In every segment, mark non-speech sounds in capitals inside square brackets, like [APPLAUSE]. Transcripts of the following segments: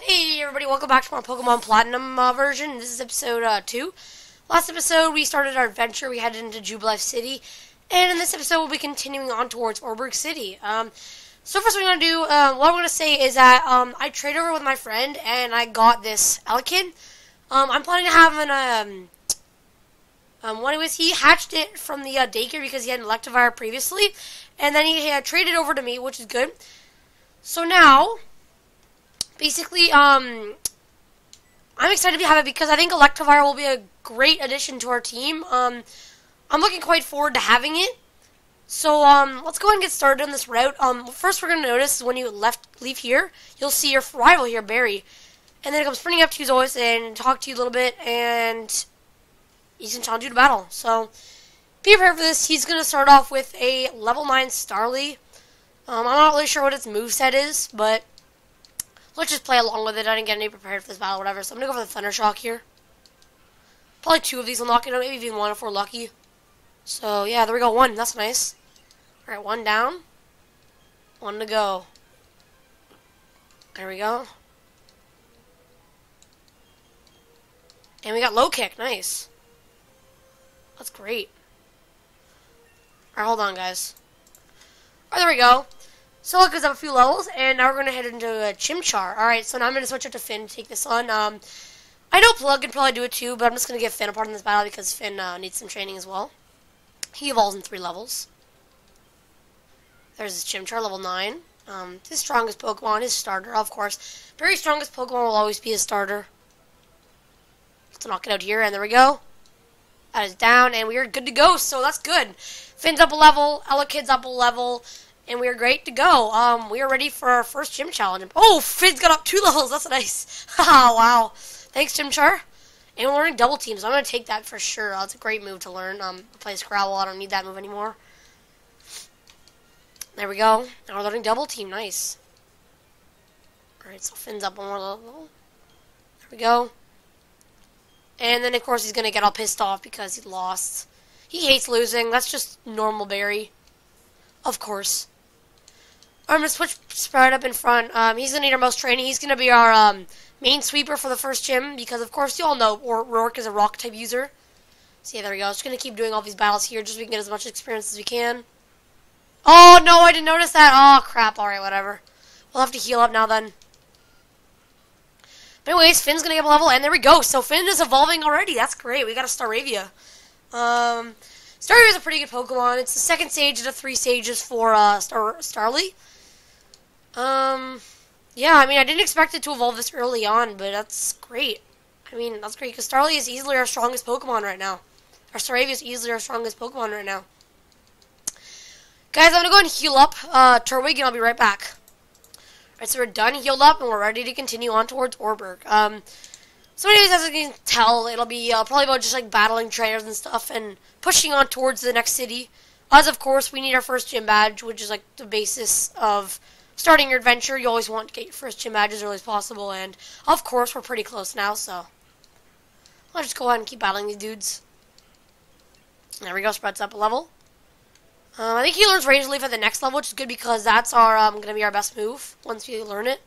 Hey everybody, welcome back to our Pokemon Platinum uh, version. This is episode uh, 2. Last episode, we started our adventure. We headed into Jubilife City. And in this episode, we'll be continuing on towards Oreburgh City. Um, so first what we're going to do, uh, what I'm going to say is that um, I traded over with my friend, and I got this Elekid. Um, I'm planning to have an... Um, um, what it was, he hatched it from the uh, daycare because he had an Electivire previously. And then he had traded over to me, which is good. So now basically, um, I'm excited to have it because I think Electivire will be a great addition to our team. Um, I'm looking quite forward to having it. So, um, let's go ahead and get started on this route. Um, first we're going to notice is when you left leave here, you'll see your rival here, Barry. And then it comes sprinting up to you, always, and talk to you a little bit, and he's going to challenge you to battle. So, be prepared for this. He's going to start off with a level 9 Starly. Um, I'm not really sure what its moveset is, but Let's just play along with it. I didn't get any prepared for this battle, whatever. So I'm gonna go for the Thunder Shock here. Probably two of these unlock it, maybe even one if we're lucky. So yeah, there we go. One. That's nice. All right, one down. One to go. There we go. And we got low kick. Nice. That's great. Alright, hold on, guys. Alright, there we go. So it goes up a few levels, and now we're going to head into a Chimchar. Alright, so now I'm going to switch up to Finn to take this on. Um, I know Plug can probably do it too, but I'm just going to give Finn a part in this battle because Finn uh, needs some training as well. He evolves in three levels. There's his Chimchar, level 9. Um, his strongest Pokemon, his starter, of course. Very strongest Pokemon will always be his starter. Let's knock it out here, and there we go. That is down, and we are good to go, so that's good. Finn's up a level, Elekid's up a level, and we are great to go. Um, we are ready for our first gym challenge. Oh, Finn's got up two [LAUGHS] levels. That's nice. [LAUGHS] Haha, wow. Thanks, Chimchar. And we're learning double teams. I'm going to take that for sure. That's a great move to learn. Um, I play Scrabble. I don't need that move anymore. There we go. Now we're learning double team. Nice. Alright, so Finn's up one more level. There we go. And then, of course, he's going to get all pissed off because he lost. He hates losing. That's just normal Barry. Of course. I'm going to switch Sprout up in front. Um, he's going to need our most training. He's going to be our um, main sweeper for the first gym because, of course, you all know Roark is a rock type user. So, yeah, there we go. Just going to keep doing all these battles here just so we can get as much experience as we can. Oh, no, I didn't notice that. Oh, crap. Alright, whatever. We'll have to heal up now then. But anyways, Finn's going to get a level, and there we go. So Finn is evolving already. That's great. We got a Staravia. Um, Staravia is a pretty good Pokemon. It's the second stage of the three stages for uh, Star Starly. Um, yeah, I mean, I didn't expect it to evolve this early on, but that's great. I mean, that's great, because Starly is easily our strongest Pokemon right now. Our Staravia is easily our strongest Pokemon right now. Guys, I'm going to go and heal up uh, Turtwig, and I'll be right back. Alright, so we're done, healed up, and we're ready to continue on towards Oreburgh. Um, so anyways, as you can tell, it'll be uh, probably about just like battling trainers and stuff, and pushing on towards the next city. As of course, we need our first gym badge, which is like the basis of starting your adventure, you always want to get your first gym badge as early as possible, and of course, we're pretty close now, so I'll just go ahead and keep battling these dudes. There we go, Sprout's up a level. Um, I think he learns Razor Leaf at the next level, which is good because that's our um, going to be our best move once we learn it.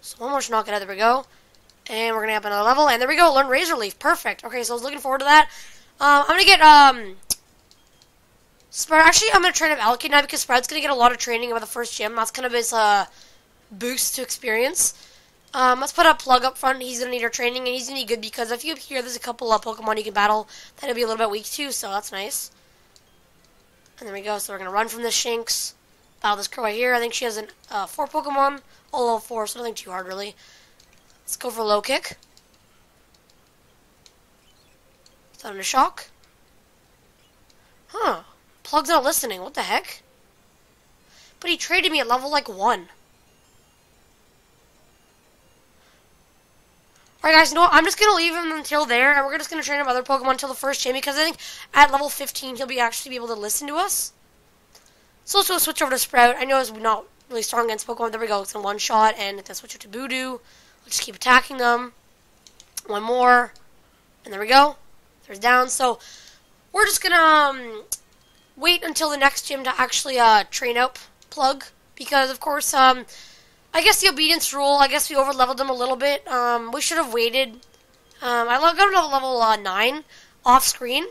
So one more it out. There we go. And we're going to have another level. And there we go. Learn Razor Leaf. Perfect. Okay, so I was looking forward to that. Um, I'm going to get um, Sprout, actually, I'm going to train up Elekid now because Sprout's going to get a lot of training about the first gym. That's kind of his uh, boost to experience. Um, let's put a plug up front. He's going to need our training, and he's going to be good because if you hear there's a couple of Pokemon you can battle, that'll be a little bit weak too, so that's nice. And there we go. So we're going to run from this Shinx. Battle this girl right here. I think she has an, uh, four Pokemon. All level four, so nothing too hard, really. Let's go for low kick. Thunder Shock. Huh. Plug's not listening. What the heck? But he traded me at level like 1. Alright guys, you know what? I'm just going to leave him until there, and we're just going to train him other Pokemon until the first gym, because I think at level 15 he'll be actually be able to listen to us. So let's go switch over to Sprout. I know it's not really strong against Pokemon. There we go. It's in one shot, and then switch it to Voodoo. Let's just keep attacking them. One more. And there we go. There's down. So we're just going to um, wait until the next gym to actually uh, train up Plug. because, of course, um, I guess the obedience rule. I guess we over leveled them a little bit. Um, we should have waited. Um, I got him to level uh, nine off screen,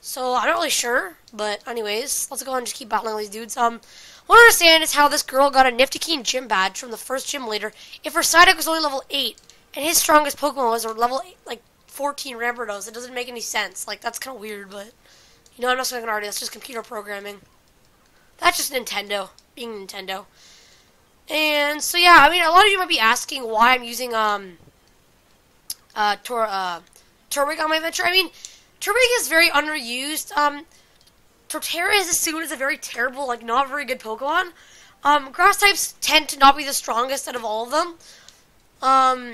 so I'm not really sure. But anyways, let's go and just keep battling these dudes. Um, what I understand is how this girl got a Nifty Keen gym badge from the first gym leader. If her Psyduck was only level eight and his strongest Pokemon was a level eight, like 14 Rampardos, it doesn't make any sense. Like that's kind of weird, but you know I'm not to argue. That's just computer programming. That's just Nintendo being Nintendo. And so yeah, I mean, a lot of you might be asking why I'm using um uh Tor uh Turtwig on my adventure. I mean, Turtwig is very underused. Um, Torterra is assumed as a very terrible, like not very good Pokemon. Um, grass types tend to not be the strongest out of all of them. Um,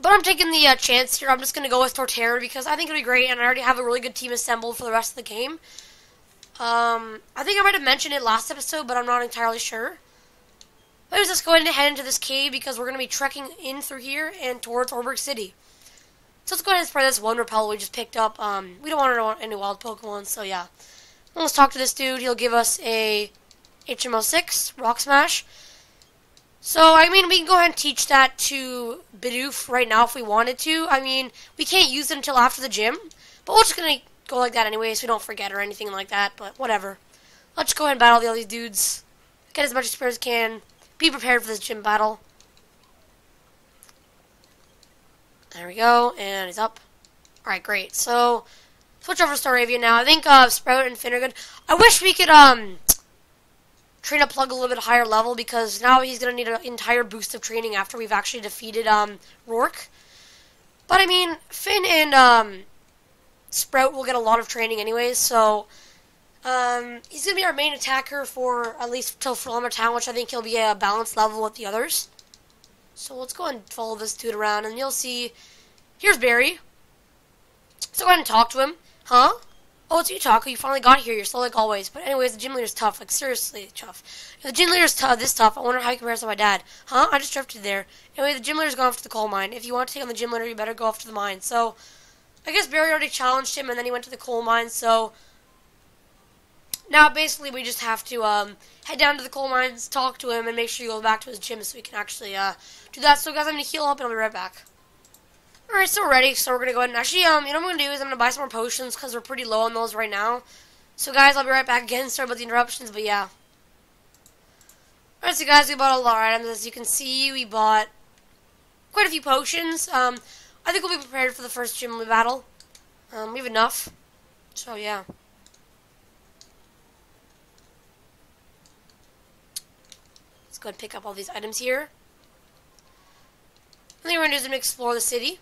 but I'm taking the uh, chance here. I'm just going to go with Torterra because I think it'll be great, and I already have a really good team assembled for the rest of the game. Um, I think I might have mentioned it last episode, but I'm not entirely sure. Let's just go ahead and head into this cave because we're going to be trekking in through here and towards Oreburgh City. So let's go ahead and spray this one repel we just picked up. Um, we don't want any wild Pokemon, so yeah. Let's talk to this dude. He'll give us a HM06, Rock Smash. So, I mean, we can go ahead and teach that to Bidoof right now if we wanted to. I mean, we can't use it until after the gym. But we're just going to go like that anyway so we don't forget or anything like that. But whatever. Let's go ahead and battle the other dudes. Get as much experience as can. Be prepared for this gym battle. There we go. And he's up. Alright, great. So, switch over to Staravia now. I think uh, Sprout and Finnegan. I wish we could um train a plug a little bit higher level because now he's gonna need an entire boost of training after we've actually defeated um Roark. But I mean, Finn and um Sprout will get a lot of training anyways, so um, he's gonna be our main attacker for at least till Floaroma Town, which I think he'll be a balanced level with the others. So let's go and follow this dude around, and you'll see. Here's Barry. So go ahead and talk to him. Huh? Oh, it's you, Taco. You finally got here. You're slow like always. But anyways, the gym leader's tough. Like, seriously tough. If the gym leader's tough, this tough, I wonder how he compares to my dad. Huh? I just drifted there. Anyway, the gym leader's gone off to the coal mine. If you want to take on the gym leader, you better go off to the mine. So, I guess Barry already challenged him, and then he went to the coal mine, so... Now, basically, we just have to um, head down to the coal mines, talk to him, and make sure he goes back to his gym so we can actually uh, do that. So, guys, I'm going to heal up, and I'll be right back. Alright, so we're ready. So we're going to go ahead and actually, um, you know what I'm going to do is I'm going to buy some more potions because we're pretty low on those right now. So, guys, I'll be right back again. Sorry about the interruptions, but yeah. Alright, so guys, we bought a lot of items. As you can see, we bought quite a few potions. Um, I think we'll be prepared for the first gym battle. Um, we have enough. So, yeah. Let's go and pick up all these items here. I think we're going to do is explore the city.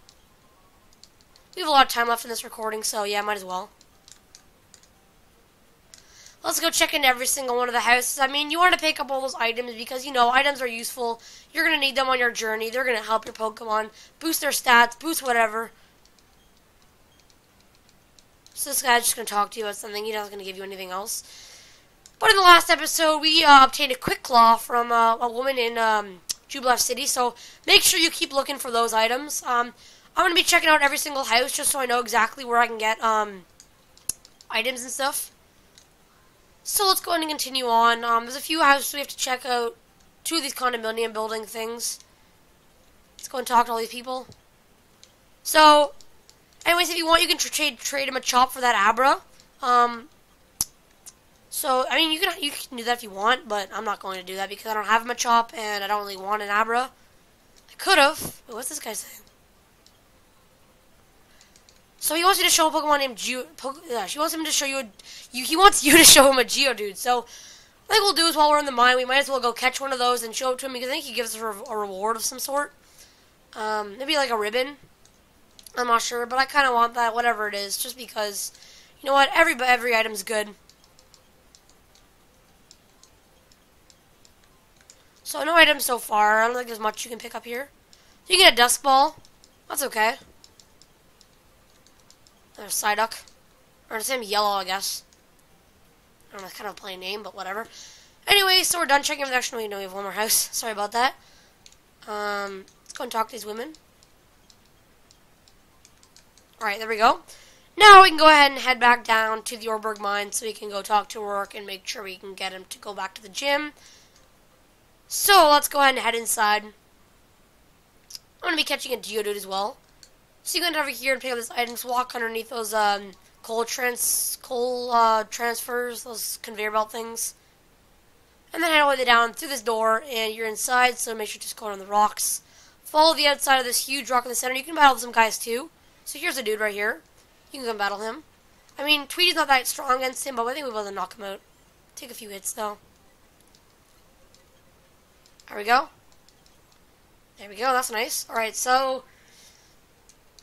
We have a lot of time left in this recording, so yeah, might as well. Let's go check in every single one of the houses. I mean, you want to pick up all those items because, you know, items are useful. You're going to need them on your journey. They're going to help your Pokemon boost their stats, boost whatever. So this guy's just going to talk to you about something. He's not going to give you anything else. But in the last episode, we uh, obtained a Quick Claw from uh, a woman in um, City. So make sure you keep looking for those items. Um, I'm to be checking out every single house just so I know exactly where I can get um, items and stuff. So let's go ahead and continue on. Um, there's a few houses we have to check out. Two of these condominium building things. Let's go and talk to all these people. So, anyways, if you want, you can trade trade him a chop for that Abra. Um, so, I mean, you can you can do that if you want, but I'm not going to do that because I don't have him a chop and I don't really want an Abra. I could have. What's this guy saying? So he wants you to show a Pokemon named Geo. Po she wants him to show you a. You, he wants [LAUGHS] you to show him a Geodude. So I think we'll do is while we're in the mine, we might as well go catch one of those and show it to him because I think he gives us a, a reward of some sort. Um, maybe like a ribbon. I'm not sure, but I kind of want that, whatever it is, just because. You know what? Every every item's good. So no items so far. I don't think there's much you can pick up here. You get a Dusk Ball. That's okay. There's Psyduck. Or the same yellow, I guess. I don't know, kind of a plain name, but whatever. Anyway, so we're done checking the we know we have one more house. [LAUGHS] Sorry about that. Um, let's go and talk to these women. Alright, there we go. Now we can go ahead and head back down to the Oreburgh mine so we can go talk to Roark and make sure we can get him to go back to the gym. So let's go ahead and head inside. I'm going to be catching a Geodude as well. So you can over here and pick up this items, walk underneath those um, coal trans coal uh, transfers, those conveyor belt things. And then head all the way down through this door, and you're inside, so make sure to just go on the rocks. Follow the outside of this huge rock in the center. You can battle some guys too. So here's a dude right here. You can go battle him. I mean, Tweety's not that strong against him, but I think we'll be able to knock him out. Take a few hits, though. There we go. There we go, that's nice. Alright, so...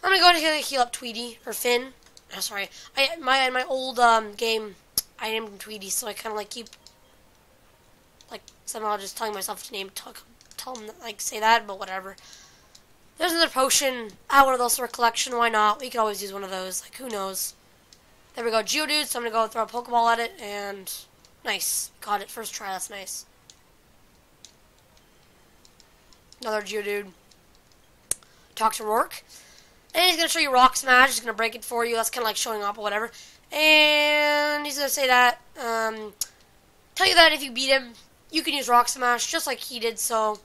I'm gonna go ahead and heal up Tweety, or Finn. Oh, sorry. I my my old um, game, I named Tweety, so I kind of like keep... Like, somehow just telling myself to name, talk, tell him, like, say that, but whatever. There's another potion. I one of those for a collection. Why not? We could always use one of those. Like, who knows? There we go. Geodude. So I'm to go throw a Pokeball at it. And nice. Got it. First try. That's nice. Another Geodude. Talk to Roark. And he's going to show you Rock Smash. He's going to break it for you. That's kind of like showing off or whatever. And he's going to say that. Um, tell you that if you beat him, you can use Rock Smash just like he did. So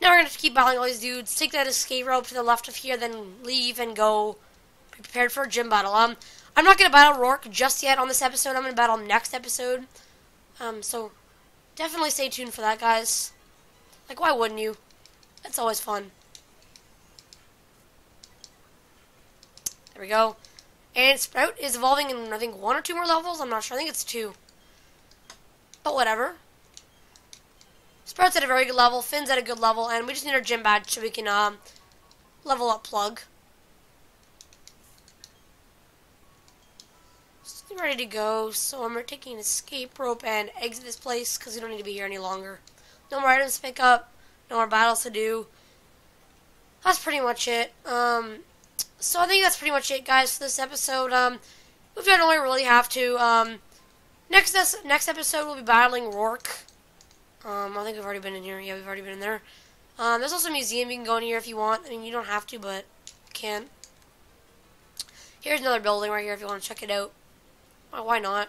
now we're going to keep battling all these dudes. Take that escape rope to the left of here, then leave and go. Be prepared for a gym battle. Um, I'm not going to battle Roark just yet on this episode. I'm going to battle next episode. Um, so definitely stay tuned for that, guys. Like, why wouldn't you? It's always fun. There we go. And Sprout is evolving in, I think, one or two more levels. I'm not sure. I think it's two. But whatever. Sprout's at a very good level, Finn's at a good level, and we just need our gym badge so we can um, level up Plug. Ready to go, so I'm taking an escape rope and exit this place because we don't need to be here any longer. No more items to pick up, no more battles to do. That's pretty much it. Um, so I think that's pretty much it, guys, for this episode. Um, we've done all we really have to. Um, next next episode, we'll be battling Roark. Um, I think we've already been in here. Yeah, we've already been in there. Um, there's also a museum. You can go in here if you want. I mean, you don't have to, but you can. Here's another building right here if you want to check it out. Why not?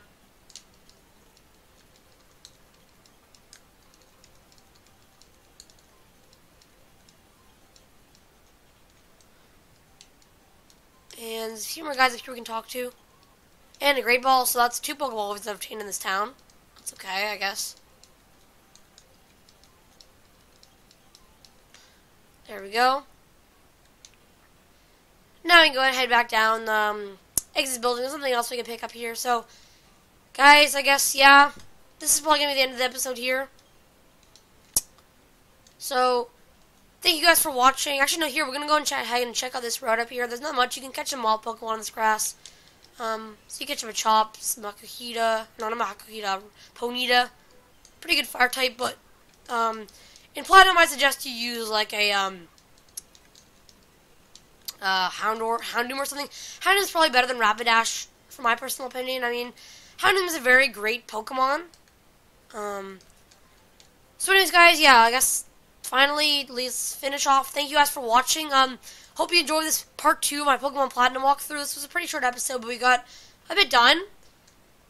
And a few more guys that we can talk to. And a great ball, so that's two Pokeballs I've obtained in this town. That's okay, I guess. There we go. Now we can go ahead and head back down the um, exit building. There's something else we can pick up here. So, guys, I guess, yeah, this is probably going to be the end of the episode here. So, thank you guys for watching. Actually, no, here, we're going to go and check, and check out this road up here. There's not much. You can catch them all Pokemon on this grass. Um, so you catch Machop, Makuhita, not a Makuhita, Ponyta. Pretty good fire type, but, um, in Platinum, I suggest you use like a um, uh, Houndour, Houndoom or something. Houndoom is probably better than Rapidash, for my personal opinion. I mean, Houndoom is a very great Pokemon. Um, so anyways, guys, yeah, I guess finally, let's finish off. Thank you guys for watching. Um, hope you enjoyed this part two of my Pokemon Platinum walkthrough. This was a pretty short episode, but we got a bit done.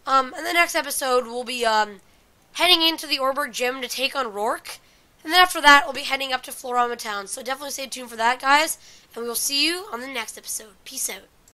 Um, and the next episode, we'll be um, heading into the Oreburgh Gym to take on Roark. And then after that, we'll be heading up to Floaroma Town. So definitely stay tuned for that, guys. And we will see you on the next episode. Peace out.